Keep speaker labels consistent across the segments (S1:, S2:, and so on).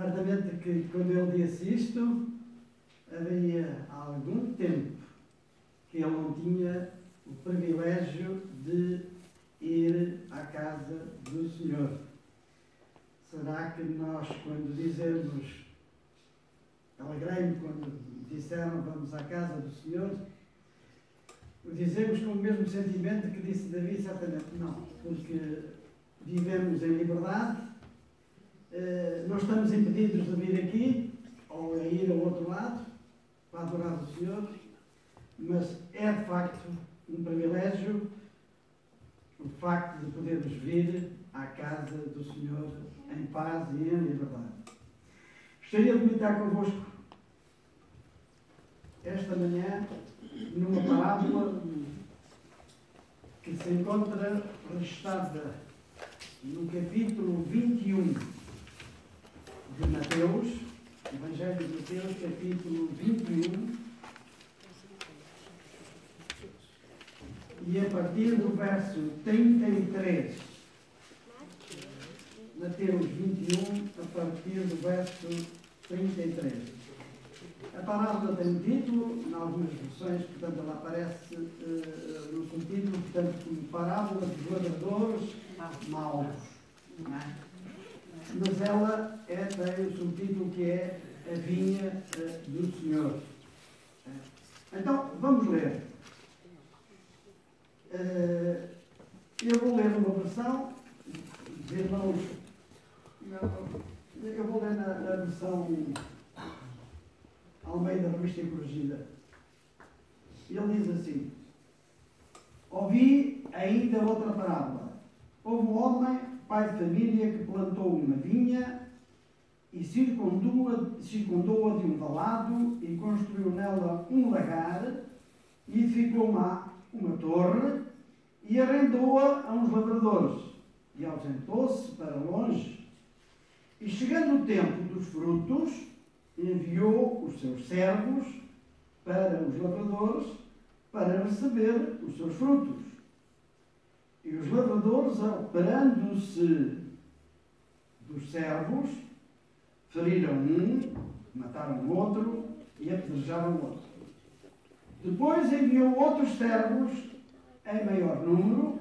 S1: Certamente que quando ele disse isto, havia algum tempo que ele não tinha o privilégio de ir à casa do Senhor. Será que nós, quando dizemos, alegrei-me quando disseram vamos à casa do Senhor, o dizemos com o mesmo sentimento que disse Davi? Certamente não, porque vivemos em liberdade, eh, não estamos impedidos de vir aqui ou a ir ao outro lado para adorar o Senhor, mas é de facto um privilégio o facto de podermos vir à casa do Senhor em paz e em liberdade. Gostaria de meditar convosco esta manhã numa parábola que se encontra registrada no capítulo 21 de Mateus, Evangelho de Mateus, capítulo 21, e a partir do verso 33. Mateus 21, a partir do verso 33. A parábola tem um título, em algumas versões, portanto, ela aparece uh, no subtítulo, portanto, como parábola dos lavradores maus. É? Mas ela é, tem o subtítulo que é a vinha uh, do Senhor. Então, vamos ler. Uh, eu vou ler uma versão, os irmãos, eu vou ler na, na versão Almeida Revista Corrigida. Ele diz assim: Ouvi ainda outra parábola. Houve um homem, pai de família, que plantou uma vinha e circundou-a circundou de um valado e construiu nela um lagar e edificou uma, uma torre e arrendou-a a uns lavradores e ausentou-se para longe. E chegando o tempo dos frutos, enviou os seus servos para os lavradores para receber os seus frutos. E os lavradores, operando-se dos servos, feriram um, mataram o outro e apedrejaram o outro. Depois enviou outros servos em maior número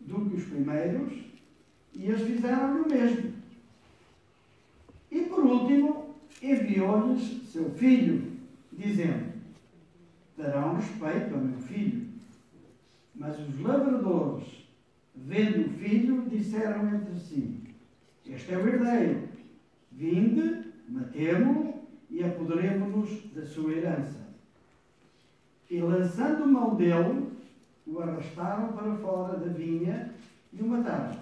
S1: do que os primeiros e eles fizeram o mesmo. E por último, enviou-lhes seu filho, dizendo: Darão respeito ao meu filho. Mas os lavradores, vendo o filho, disseram entre si: Este é o herdeiro. Vinde, matemo-lo e apoderemo-nos da sua herança. E lançando mão dele, o arrastaram para fora da vinha e o mataram.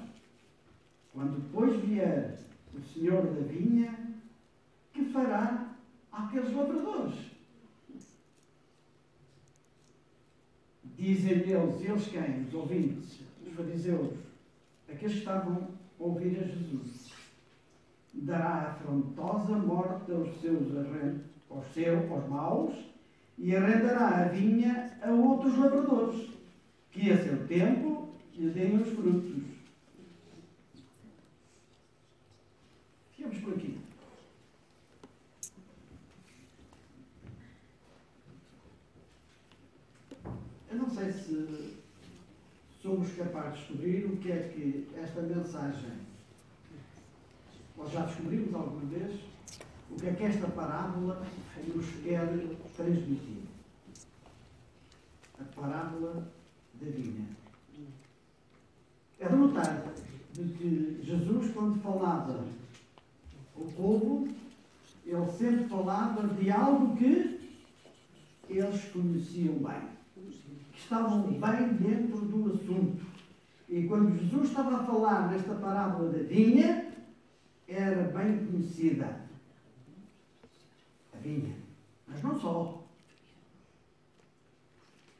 S1: Quando depois vier o senhor da vinha, que fará àqueles lavradores. Dizem eles, eles quem? Os ouvintes, fariseus, aqueles que estavam a ouvir a Jesus. Dará afrontosa morte aos seus, aos seus, aos maus, e arrendará a vinha a outros lavradores, que a seu tempo lhe deem os frutos. Ficamos por aqui. Eu não sei se somos capazes de descobrir o que é que esta mensagem. Nós já descobrimos alguma vez o que é que esta parábola nos quer transmitir. A parábola da vinha. É de notar de que Jesus, quando falava o povo, ele sempre falava de algo que eles conheciam bem estavam bem dentro do assunto. E quando Jesus estava a falar nesta parábola da vinha, era bem conhecida. A vinha. Mas não só.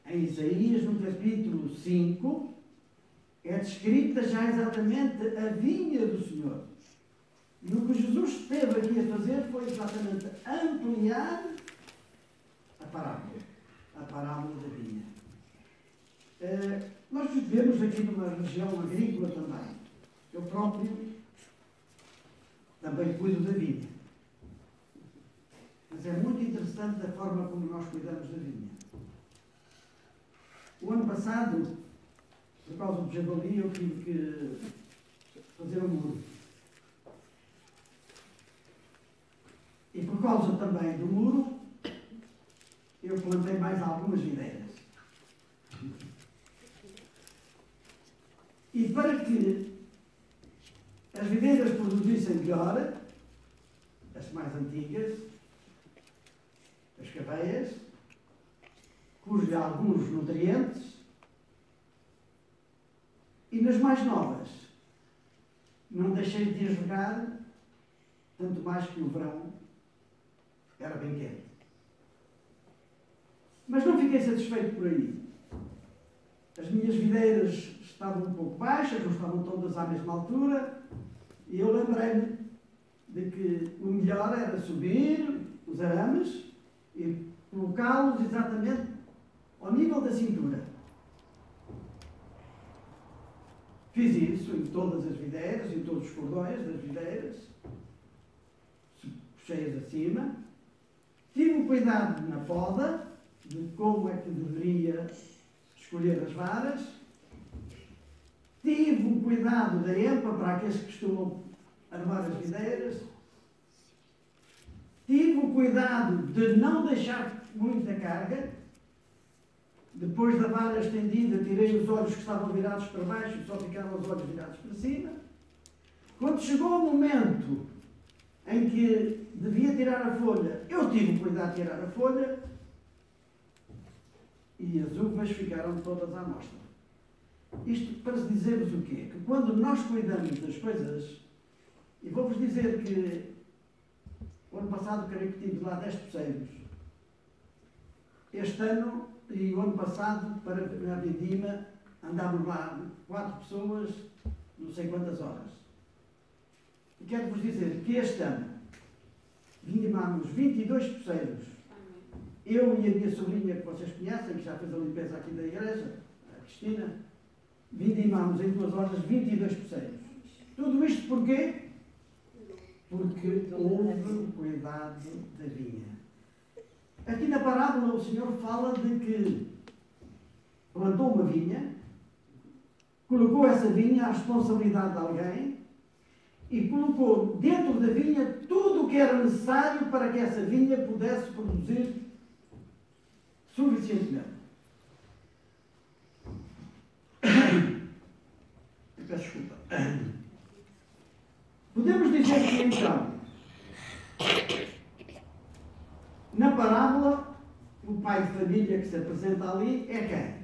S1: Em Isaías, no capítulo 5, é descrita já exatamente a vinha do Senhor. E o que Jesus esteve aqui a fazer foi exatamente ampliar a parábola. A parábola da vinha. Eh, nós vivemos aqui numa região agrícola também. Eu próprio também cuido da vinha. interessante da forma como nós cuidamos da vinha. O ano passado, por causa do javali, eu tive que fazer um muro. E por causa também do muro, eu plantei mais algumas videiras. E para que as videiras produzissem melhor, as mais antigas, as cabeias, cujos alguns nutrientes, e nas mais novas, não deixei de as tanto mais que o verão era bem quente. Mas não fiquei satisfeito por aí. As minhas videiras estavam um pouco baixas, não estavam todas à mesma altura, e eu lembrei-me de que o melhor era subir os arames e colocá-los exatamente ao nível da cintura. Fiz isso em todas as videiras, em todos os cordões das videiras, puxei-as acima. Tive o cuidado na poda de como é que deveria escolher as varas. Cuidado da EMPA para aqueles que costumam armar as videiras. Tive o cuidado de não deixar muita carga. Depois da vara estendida, tirei os olhos que estavam virados para baixo só ficaram os olhos virados para cima. Quando chegou o momento em que devia tirar a folha, eu tive o cuidado de tirar a folha e as uvas ficaram todas à mostra. Isto para dizer-vos o quê? Que quando nós cuidamos das coisas, e vou-vos dizer que o ano passado creio que tive lá 10 poceiros. Este ano e o ano passado, para a Vindima, andámos lá quatro pessoas, não sei quantas horas. E quero-vos dizer que este ano vindimámos 22 poceiros. Eu e a minha sobrinha, que vocês conhecem, que já fez a limpeza aqui da igreja, a Cristina, vindimámos em duas horas 22 poceiros. Tudo isto porquê? Porque houve cuidado da vinha. Aqui na parábola o Senhor fala de que plantou uma vinha, colocou essa vinha à responsabilidade de alguém e colocou dentro da vinha tudo o que era necessário para que essa vinha pudesse produzir suficientemente. Podemos dizer que então, na parábola, o pai de família que se apresenta ali é quem?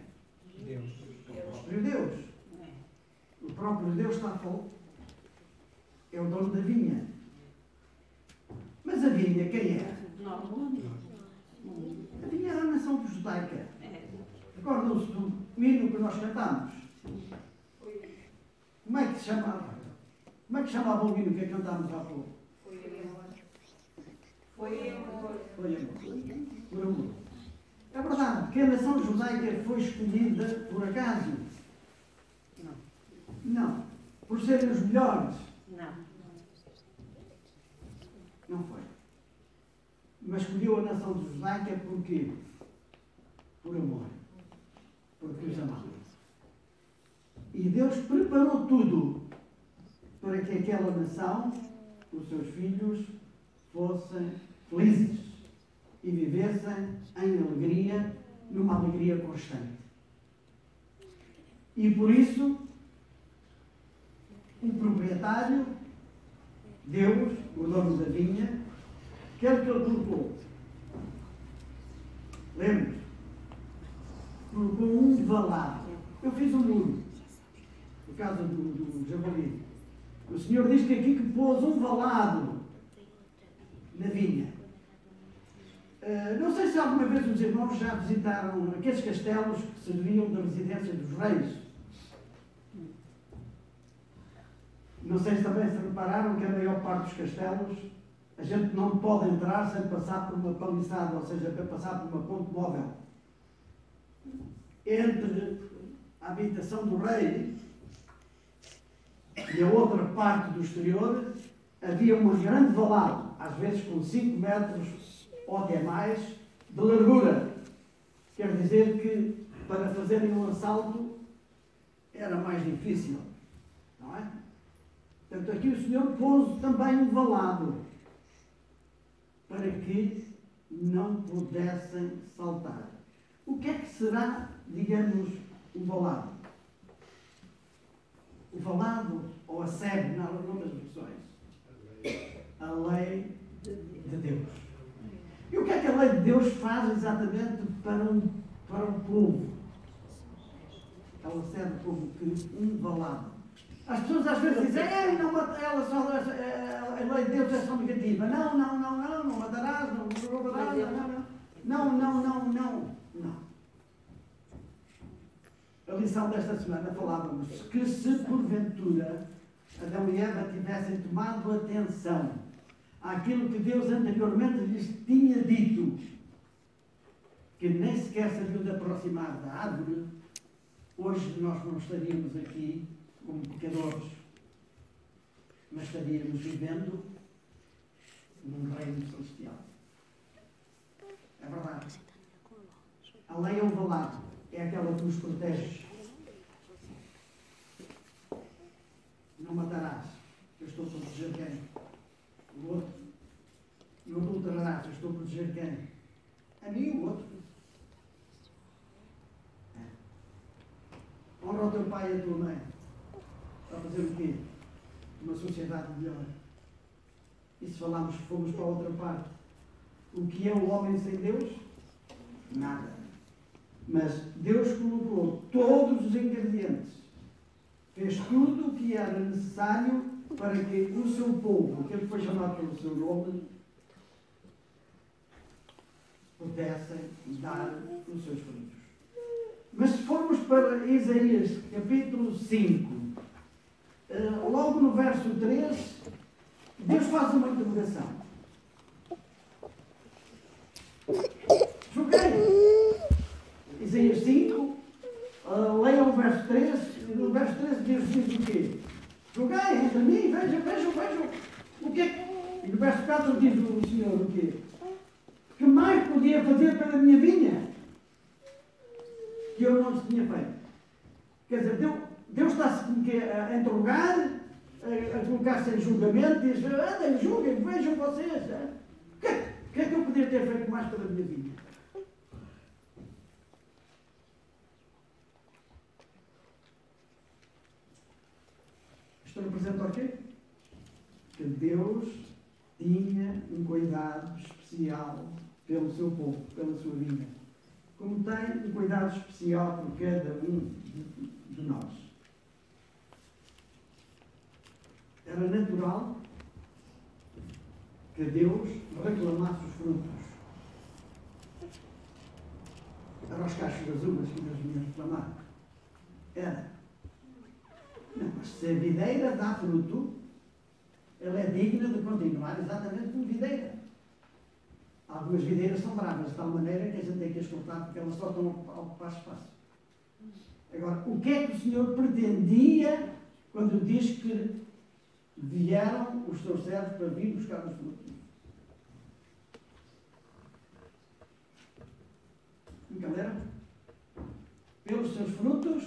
S2: Deus.
S1: O próprio Deus. O próprio Deus está a falar. É o dono da vinha. Mas a vinha quem é? A vinha era a nação judaica. Recordam-se do hino que nós cantamos? Como é que se chamava? Como é que chamava o hino que cantámos há pouco?
S3: Foi amor.
S1: Foi amor. Por amor. É verdade que a nação judaica foi escolhida por acaso.
S3: Não.
S1: Não. Por serem os melhores.
S3: Não.
S1: Não foi. Mas escolheu a nação judaica porquê? Por amor. Porque os amava. E Deus preparou tudo para que aquela nação, os seus filhos, fossem felizes e vivessem em alegria, numa alegria constante. E por isso, o proprietário, Deus, o dono da vinha, quer que ele colocou. Lembra? Colocou um valado. Eu fiz um muro, por causa do, do javali. O Senhor diz que aqui que pôs um valado na vinha. Uh, não sei se alguma vez os irmãos já visitaram aqueles castelos que serviam da residência dos reis. Não sei se também se repararam que a maior parte dos castelos a gente não pode entrar sem passar por uma paliçada, ou seja, para passar por uma ponte móvel. Entre a habitação do rei e a outra parte do exterior havia um grande valado, às vezes com 5 metros ou até mais de largura. Quer dizer que para fazerem um assalto era mais difícil, não é? Portanto, aqui o Senhor pôs também um valado para que não pudessem saltar. O que é que será, digamos, um valado? O valado ou a sebe, nas outras versões, a lei de Deus. E o que é que a lei de Deus faz exatamente para um, para um povo? Ela serve como que um valado. As pessoas às vezes dizem, Ei, não ela só, a lei de Deus é só negativa. Não, não, não, não, não matarás, não roubarás, não, não, não, não, não, não, não. A lição desta semana falávamos que se porventura Adão e Eva tivessem tomado atenção àquilo que Deus anteriormente lhes tinha dito, que nem sequer sabiam de aproximar da árvore, hoje nós não estaríamos aqui como pecadores, mas estaríamos vivendo num reino celestial. É verdade. A lei é o valado, é aquela que nos protege. Não matarás, eu estou a proteger quem? O outro. Não adulterarás, eu estou a proteger quem? A mim e o outro. É. Honra o teu pai e a tua mãe. Para fazer o quê? Uma sociedade melhor. E se falarmos, fomos para outra parte, o que é o homem sem Deus? Nada. Mas Deus colocou todos os ingredientes, fez tudo o que era necessário para que o seu povo, que foi chamado pelo seu nome, pudessem dar os seus frutos. Mas se formos para Isaías capítulo 5, eh, logo no verso 3, Deus faz uma interrogação. Joguei. Isaías 5, uh, leiam o verso 3, no verso 13 Deus diz o quê? Joguei entre mim, vejam, vejam, vejam. O que é E no verso 4 diz o Senhor o quê? Que mais podia fazer pela minha vinha? Que eu não tinha feito. Quer dizer, Deus, Deus está-se a interrogar, a, a colocar-se em julgamento, e diz, andem, julguem, vejam vocês. O que, é, que é que eu podia ter feito mais pela minha vida? Isto representa o quê? Que Deus tinha um cuidado especial pelo seu povo, pela sua vida. Como tem um cuidado especial por cada um de, nós. era natural que Deus reclamasse os frutos. Era os cachos das uvas que Deus vinha reclamar. Era. Se a videira dá fruto, ela é digna de continuar exatamente como videira. Algumas videiras são bravas, de tal maneira que a gente tem que as cortar porque elas só estão a ocupar espaço. Agora, o que é que o Senhor pretendia quando diz que vieram os seus servos para vir buscar os frutos. Entenderam? Pelos seus frutos.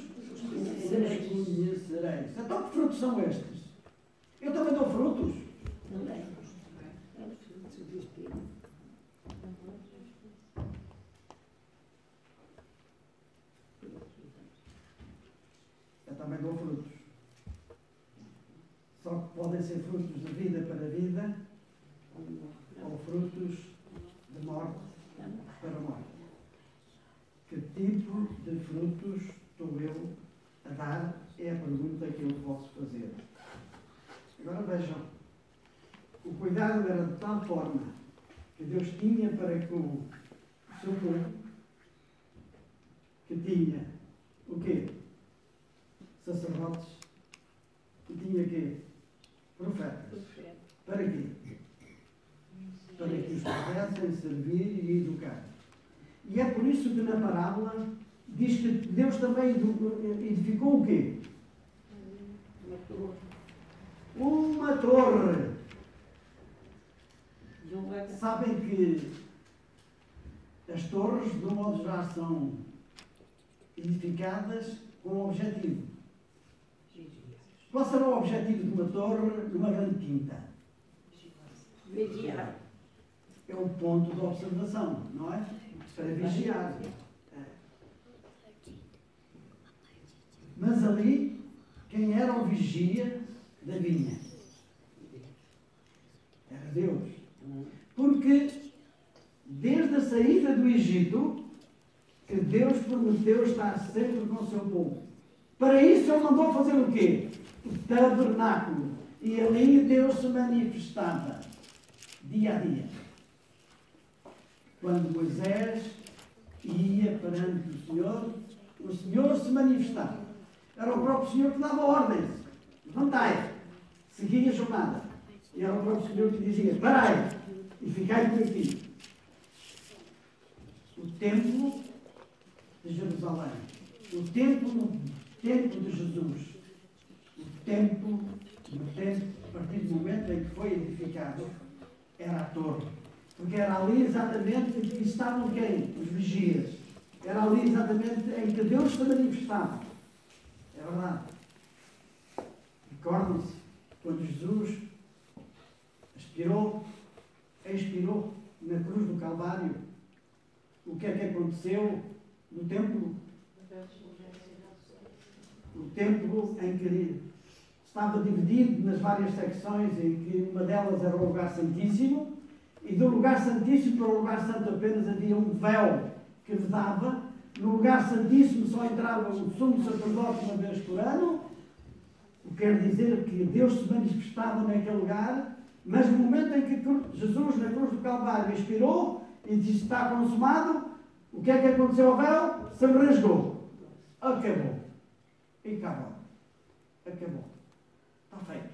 S1: Então que frutos são estes? Eu também dou frutos? Também. Eu também dou frutos. Só que podem ser frutos de vida para vida ou frutos de morte para morte. Que tipo de frutos estou eu a dar? É a pergunta que eu posso fazer. Agora vejam, o cuidado era de tal forma que Deus tinha para com o seu povo que tinha o quê? Sacerdotes, que tinha quê? profetas. Para quê? Para que os pudessem servir e educar. E é por isso que na parábola diz que Deus também edificou o quê? Uma torre. Uma torre. Sabem que As torres, de um modo já são edificadas com um objetivo. Qual será o objetivo de uma torre numa grande quinta?
S3: Vigiar.
S1: É o ponto de observação, não é? Para vigiar. Mas ali, quem era o vigia da vinha? Era Deus. Porque desde a saída do Egito, que Deus prometeu estar sempre com o seu povo. Para isso ele mandou fazer o quê? O tabernáculo. E ali Deus se manifestava dia a dia. Quando Moisés ia perante o Senhor, o Senhor se manifestava. Era o próprio Senhor que dava ordens. Levantai, segui a jornada. E era o próprio Senhor que dizia, parai e ficai por aqui. O templo de Jerusalém, o templo, templo de Jesus, o templo, a partir do momento em que foi edificado, era a torre. Porque era ali exatamente que estavam quem? Os vigias. Era ali exatamente em que Deus se manifestava. É verdade. Recordam-se quando Jesus expirou, expirou na cruz do Calvário. O que é que aconteceu no templo? O templo em que estava dividido nas várias secções, em que uma delas era o lugar santíssimo, e do lugar santíssimo para o lugar santo apenas havia um véu que vedava. No lugar santíssimo só entrava o sumo sacerdote uma vez por ano, o que quer dizer que Deus se manifestava naquele lugar, mas no momento em que Jesus, na cruz do Calvário, expirou e disse está consumado, o que é que aconteceu ao véu? Se rasgou. Acabou. E acabou. Acabou. Está feito.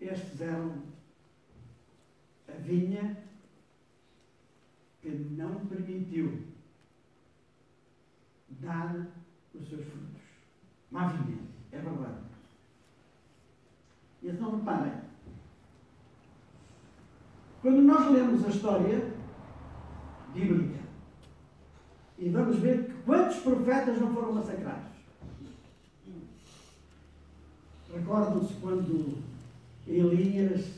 S1: Estes eram a vinha que não permitiu dar os seus frutos. Má vinha, é verdade. E então reparem, quando nós lemos a história bíblica e vamos ver que quantos profetas não foram massacrados. Recordam-se quando Elias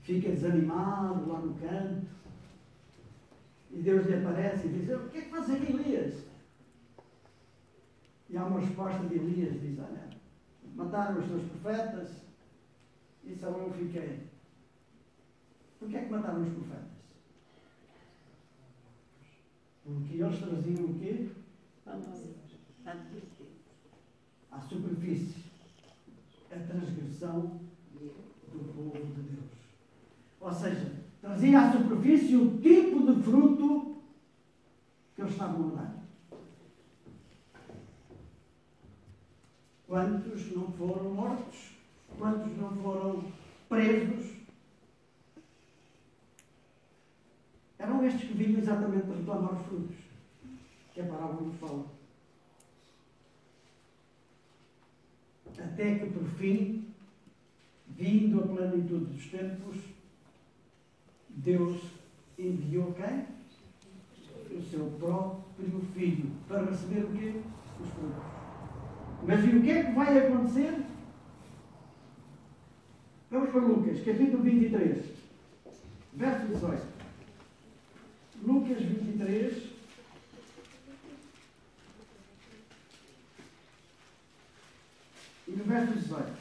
S1: fica desanimado lá no canto e Deus lhe aparece e diz: O que é que faz aqui, Elias? E há uma resposta de Elias: diz: Olha, mataram os teus profetas e eu fiquei. Por que é que mataram os profetas? Porque eles traziam o quê? À superfície. A transgressão do povo de Deus. Ou seja, trazia à superfície o tipo de fruto que eles estavam a dar. Quantos não foram mortos? Quantos não foram presos? Eram estes que vinham exatamente para os frutos. Que a parábola nos fala. Até que, por fim, vindo a plenitude dos tempos, Deus enviou quem? O seu próprio filho para receber o quê? Os frutos. Mas e o que é que vai acontecer? Vamos para Lucas, capítulo 23, verso 18. Lucas 23. E no verso 18.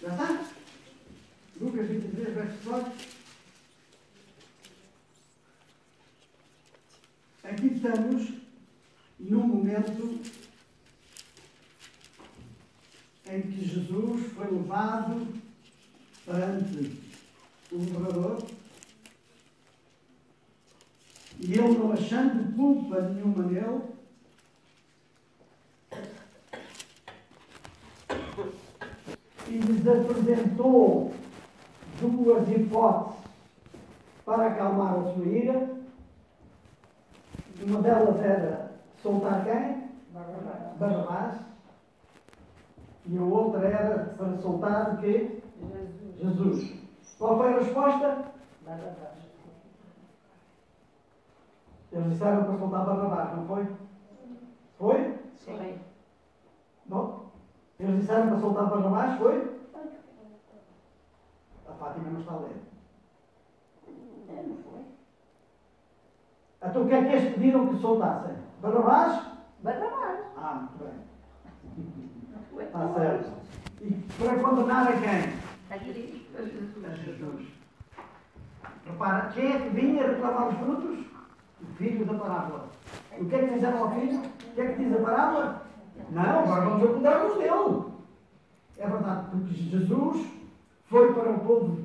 S1: Já está? Lucas 23, verso 18. Aqui estamos num momento em que Jesus foi levado perante o governador e ele, não achando culpa nenhuma nele, e lhes apresentou duas hipóteses para acalmar a sua ira. Uma delas era soltar quem? Barrabás. E a outra era para soltar o quê? Jesus. Qual foi a resposta? Eles disseram para soltar Barrabás, não foi? Foi?
S3: Sim.
S1: Não? Eles disseram para soltar Barrabás, foi? A Fátima não está a ler.
S3: Não foi?
S1: Então o que é que eles pediram que soltassem? Barrabás?
S3: Barrabás.
S1: Ah, muito bem. Está certo. E para condenar a quem?
S3: A Cristo.
S1: A Jesus. Repara, quem é que vinha reclamar os frutos? O filho da parábola. O que é que fizeram ao filho? O que é que diz a parábola? Não, agora vamos apoderar-nos dele. É verdade, porque Jesus foi para o povo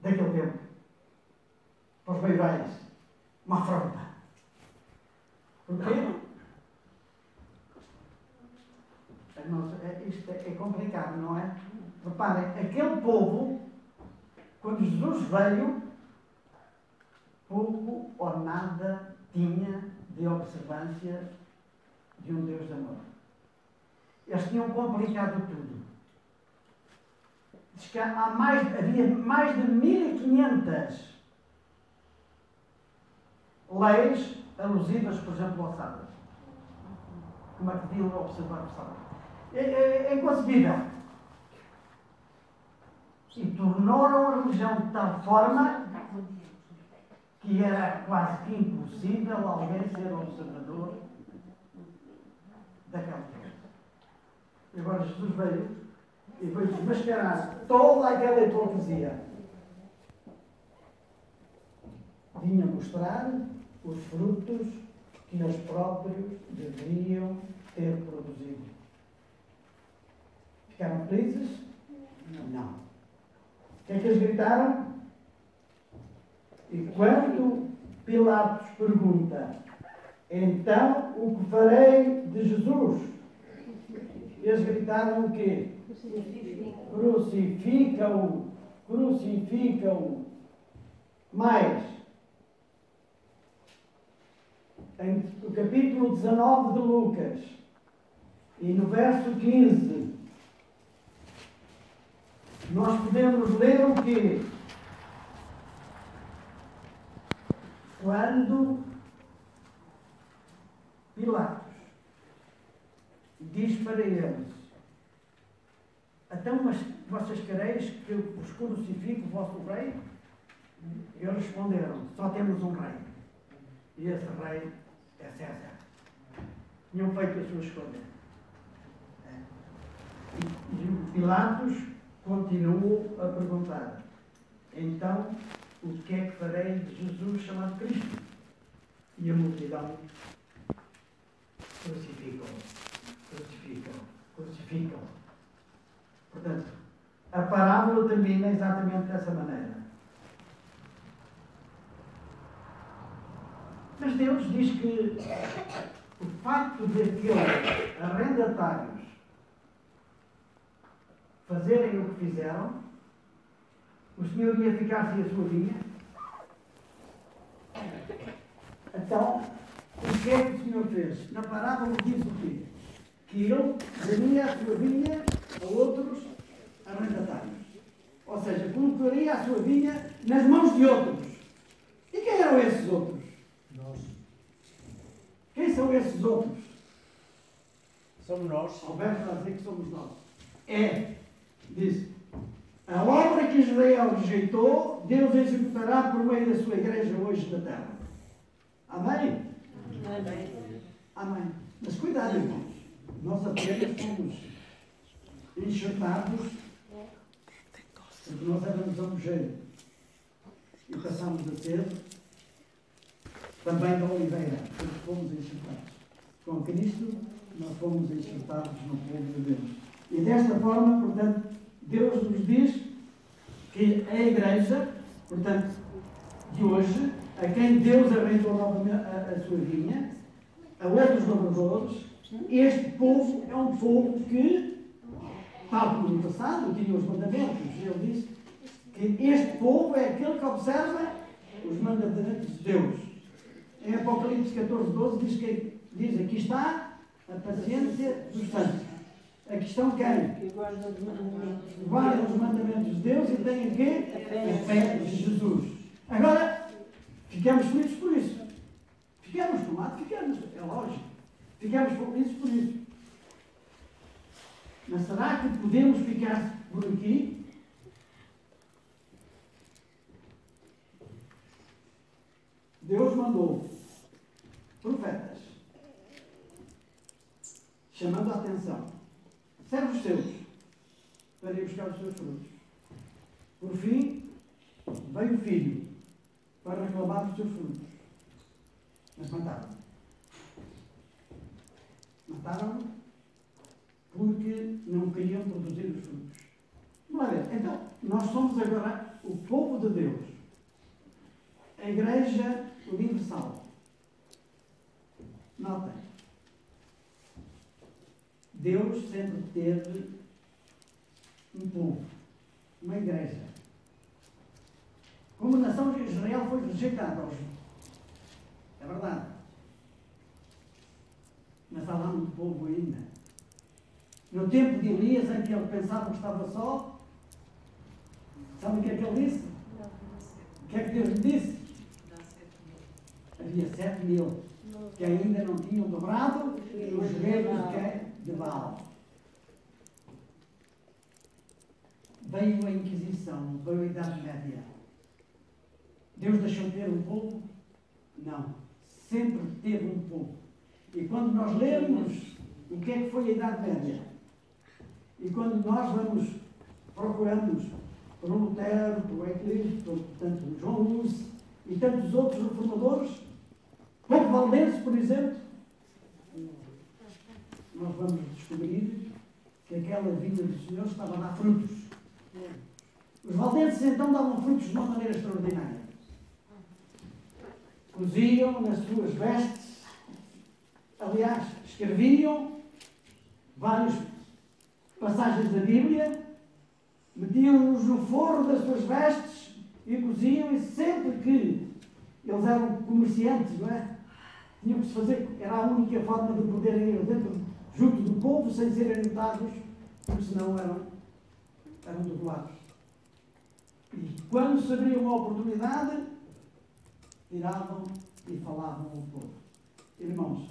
S1: daquele tempo, para os beirões, uma afronta. Porquê? É, é, isto é, é complicado, não é? Reparem, aquele povo, quando Jesus veio, pouco ou nada tinha de observância de um Deus de amor. Eles tinham complicado tudo. Diz que há mais, havia mais de 1500 leis alusivas, por exemplo, ao sábado. Como é que deviam observar o sábado? É, é, é inconcebível. E tornaram a religião de tal forma que era quase que impossível alguém ser observador daquela coisa. E agora Jesus veio e veio desmascarar toda aquela hipocrisia. Vinha mostrar os frutos que eles próprios deveriam ter produzido. Ficaram felizes? Não. O que é que eles gritaram? E quando Pilatos pergunta, então o que farei de Jesus? Eles gritaram o quê? Crucifica-o, crucifica-o. Mais, em no capítulo 19 de Lucas e no verso 15, nós podemos ler o quê? Quando Pilatos diz para eles: Então, mas vocês quereis que eu vos crucifique o vosso rei? Eles responderam: Só temos um rei. E esse rei é César. Tinham feito a sua escolha. É. E Pilatos continuou a perguntar: Então, o que é que farei de Jesus chamado Cristo? E a multidão crucificam, crucificam, crucificam. Portanto, a parábola termina exatamente dessa maneira. Mas Deus diz que o facto de aqueles arrendatários fazerem o que fizeram, o Senhor ia ficar sem a sua vinha? Então, o que é que o Senhor fez? Na parábola diz o quê? Que ele daria a sua vinha a outros arrendatários. Ou seja, colocaria a sua vinha nas mãos de outros. E quem eram esses outros? Quem são esses outros?
S2: Somos nós.
S1: Alberto vai dizer que somos nós. É, diz, a obra que Israel rejeitou, Deus executará por meio da sua igreja hoje na terra. Amém? Amém. Mas cuidado, irmãos. Nós apenas fomos enxertados porque nós éramos homogêneos e passámos a ser também da oliveira, porque fomos enxertados. Com Cristo, nós fomos enxertados no povo de Deus. E desta forma, portanto, Deus nos diz que a igreja, portanto, de hoje, a quem Deus arrendou novamente a, sua vinha, a outros lavradores, este povo é um povo que, tal como no passado, tinha os mandamentos. Ele disse que este povo é aquele que observa os mandamentos de Deus. Em Apocalipse 14, 12 diz que diz aqui está a paciência dos santos. Aqui estão quem?
S3: Que guarda os mandamentos.
S1: Guardam os mandamentos de Deus e têm o quê?
S3: A fé.
S1: de Jesus. Agora, ficamos felizes por isso. Ficamos, tomate, ficamos, é lógico. Ficamos felizes por isso. Mas será que podemos ficar por aqui? Deus mandou profetas, chamando a atenção, servos seus, para ir buscar os seus frutos. Por fim, veio o filho para reclamar os seus frutos. Mas mataram. Mataram porque não queriam produzir os frutos. Então, nós somos agora o povo de Deus. A Igreja Universal. Notem. Deus sempre teve um povo, uma igreja. Como a nação de Israel foi rejeitada aos É verdade. Mas há lá muito povo ainda. No tempo de Elias, em que ele pensava que estava só, sabe o que é que ele disse? O que é que Deus lhe disse? Havia sete mil que ainda não tinham dobrado os joelhos de quem? De Baal. Veio a Inquisição, veio a Idade Média. Deus deixou de ter um povo? Não. Sempre teve um povo. E quando nós lemos o que é que foi a Idade Média, e quando nós vamos, procuramos por Lutero, por Wycliffe, por tanto, João Luz e tantos outros reformadores, Povo Valdense, por exemplo, nós vamos descobrir que aquela vinda do Senhor estava a dar frutos. Os valdenses então davam frutos de uma maneira extraordinária. Coziam nas suas vestes, aliás, escreviam várias passagens da Bíblia, metiam-nos no forro das suas vestes e coziam, e sempre que eles eram comerciantes, não é? Tinham que se fazer, era a única forma de poderem ir dentro, junto do povo, sem serem notados, porque senão eram, eram debolados. E quando se abria uma oportunidade, tiravam e falavam ao povo. Irmãos,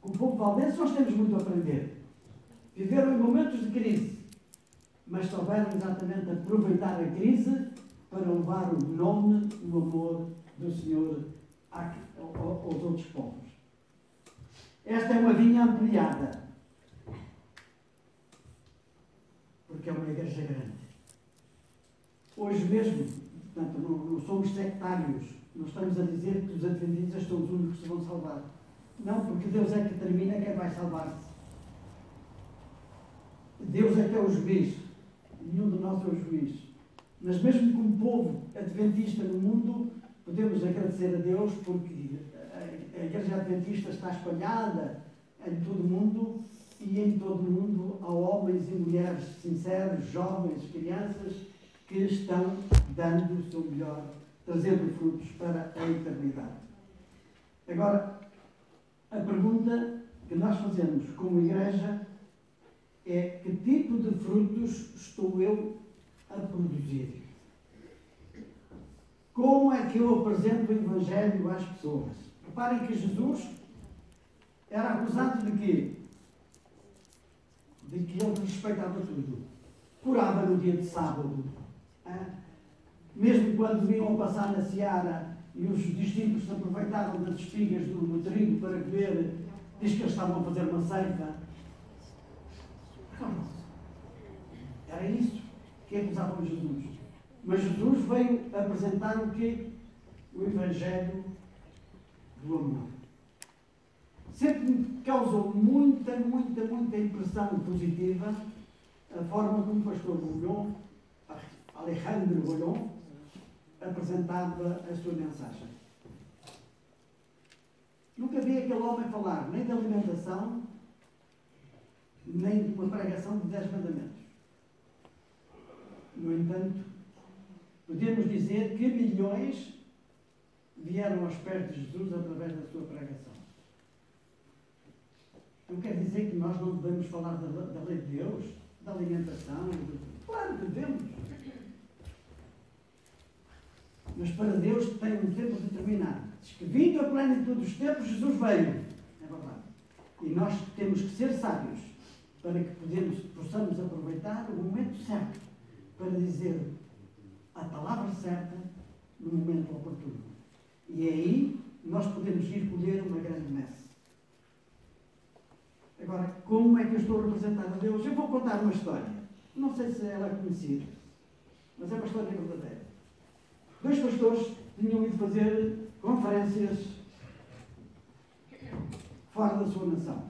S1: com o povo valdense nós temos muito a aprender. Viveram em momentos de crise, mas souberam exatamente aproveitar a crise para levar o nome, o amor do Senhor ao- aos outros povos. Esta é uma vinha ampliada, porque é uma igreja grande. Hoje mesmo, portanto, não, não somos sectários, não estamos a dizer que os adventistas são os únicos que se vão salvar. Não, porque Deus é que determina quem vai salvar-se. Deus é que é o juiz, nenhum de nós é o juiz. Mas mesmo como povo adventista no mundo, podemos agradecer a Deus porque a- Igreja Adventista está espalhada em todo o mundo e em todo o mundo há homens e mulheres sinceros, jovens, crianças, que estão dando o seu melhor, trazendo frutos para a eternidade. Agora, a pergunta que nós fazemos como igreja é que tipo de frutos estou eu a produzir? Como é que eu apresento o Evangelho às pessoas? Reparem que Jesus era acusado de quê? De que ele respeitava tudo. Curava no dia de sábado. hã? Mesmo quando vinham passar na seara e os discípulos se aproveitavam das espigas do, trigo para comer, diz que eles estavam a fazer uma ceifa. Era isso que acusavam Jesus. Mas Jesus veio apresentar o quê? O Evangelho do amor. Sempre me causou muita, muita, muita impressão positiva a forma como o pastor Bouillon, Alejandro Bouillon, apresentava a sua mensagem. Nunca vi aquele homem falar nem de alimentação, nem de uma pregação de dez mandamentos. No entanto, podemos dizer que milhões vieram aos pés de Jesus através da sua pregação. Não quer dizer que nós não devemos falar da, da lei de Deus, da alimentação. Claro que devemos. Mas para Deus tem um tempo determinado. Diz que vindo a plenitude dos tempos, Jesus veio. É verdade. E nós temos que ser sábios para que podemos, possamos aproveitar o momento certo para dizer a palavra certa no momento oportuno. E aí nós podemos ir colher uma grande messe. Agora, como é que eu estou a representar a Deus? Eu vou contar uma história. Não sei se ela é conhecida, mas é uma história verdadeira. Dois pastores tinham ido fazer conferências fora da sua nação.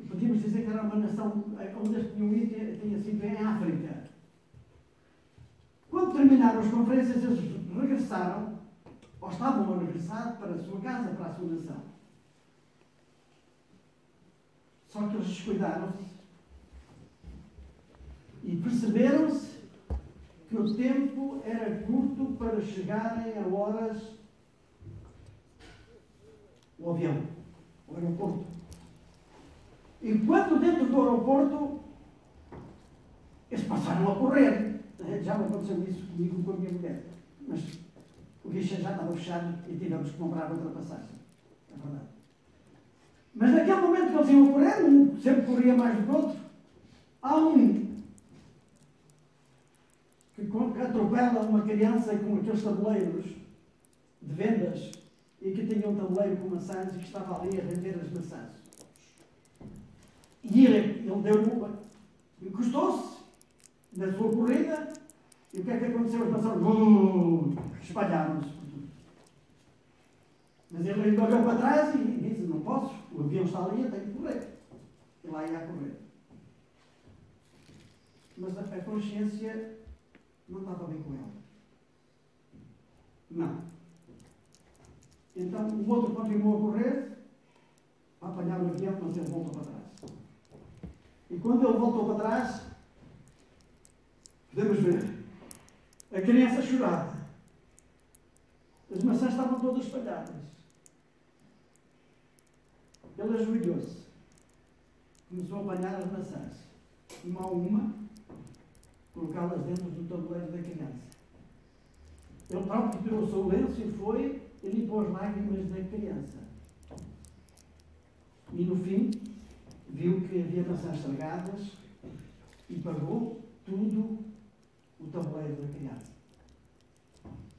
S1: E podíamos dizer que era uma nação onde eles tinham ido, tinha tinha sido em África. Quando terminaram as conferências, eles regressaram, ou estavam a regressar para a sua casa, para a sua nação. Só que eles descuidaram-se e perceberam-se que o tempo era curto para chegarem a horas o avião, o aeroporto. E quando dentro do aeroporto, eles passaram a correr. Já me aconteceu isso comigo com a minha mulher. Mas o guichê já estava fechado e tivemos que comprar outra passagem. É verdade. Mas naquele momento que eles iam correr, um sempre corria mais do que outro, há um que atropela uma criança com aqueles tabuleiros de vendas e que tinha um tabuleiro com maçãs e que estava ali a vender as maçãs. E ele, ele deu uma, encostou-se na sua corrida e o que é que aconteceu? Maçãs uh, espalharam-se por tudo. Mas ele ainda olhou para trás e disse, não posso, o avião está ali, eu tenho que correr. E lá ia a correr. Mas a, a consciência não estava bem com ele. Não. Então o outro continuou a correr para apanhar o avião, mas ele voltou para trás. E quando ele voltou para trás, podemos ver a criança chorava. As maçãs estavam todas espalhadas. Ele ajoelhou-se. Começou a apanhar as maçãs. Uma a uma, colocá-las dentro do tabuleiro da criança. Ele próprio tirou o seu lenço e foi e limpou as lágrimas da criança. E no fim, viu que havia maçãs estragadas e pagou tudo o tabuleiro da criança.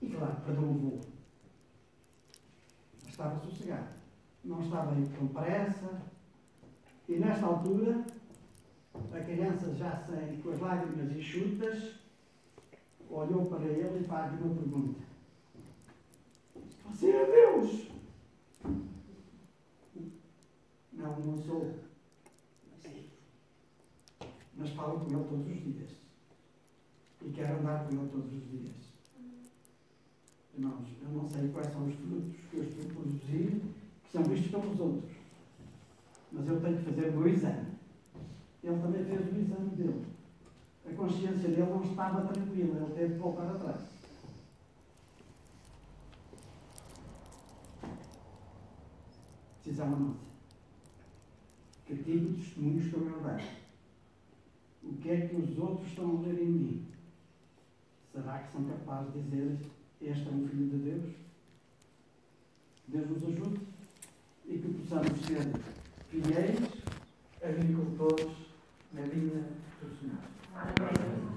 S1: E claro, perdeu o voo. Estava sossegado. Não estava com pressa. E nesta altura, a criança já sem, com as lágrimas enxutas, olhou para ele e faz uma pergunta. Você é Deus? Não, não sou. Mas falo com ele todos os dias. Quero andar com ele todos os dias. Irmãos, eu não sei quais são os frutos que eu estou a produzir, que são vistos pelos outros. Mas eu tenho que fazer o meu exame. Ele também fez o exame dele. A consciência dele não estava tranquila, ele teve que voltar atrás. Decisão nossa. Que tipo de testemunho estou eu a dar? O que é que os outros estão a ler em mim? Será que são capazes de dizer este é um filho de Deus? Deus nos ajude e que possamos ser fiéis, agricultores na vida do Senhor. Amém.